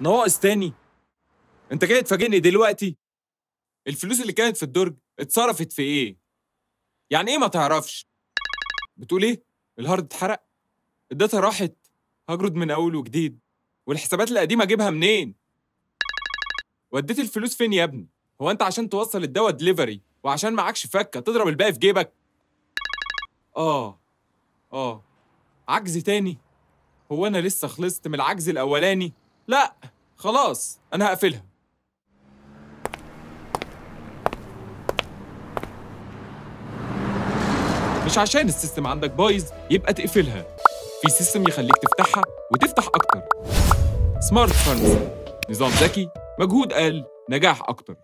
ناقص تاني أنت جاي تفاجئني دلوقتي. الفلوس اللي كانت في الدرج اتصرفت في إيه؟ يعني إيه ما تعرفش؟ بتقول إيه؟ ال hard اتحرق. ال data راحت. هجرد من أول وجديد. والحسابات القديمة أجيبها منين؟ وديت الفلوس فين يا ابني؟ هو أنت عشان توصل الدواء دليفري وعشان معكش فكة تضرب الباقي في جيبك؟ آه. آه. عجز تاني. هو أنا لسه خلصت من العجز الأولاني. لا خلاص أنا هقفلها. مش عشان ال system عندك بايظ يبقى تقفلها. في system يخليك تفتحها وتفتح أكتر. Smart Pharmacy نظام ذكي مجهود أقل نجاح أكتر.